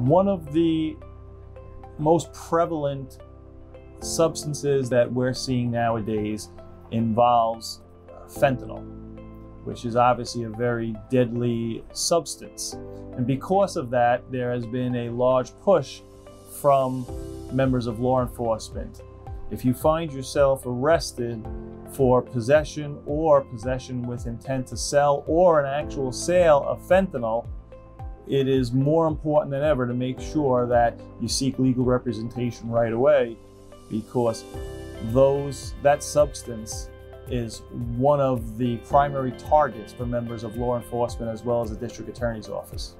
One of the most prevalent substances that we're seeing nowadays involves fentanyl, which is obviously a very deadly substance. And because of that, there has been a large push from members of law enforcement. If you find yourself arrested for possession or possession with intent to sell or an actual sale of fentanyl, it is more important than ever to make sure that you seek legal representation right away because those that substance is one of the primary targets for members of law enforcement as well as the district attorney's office.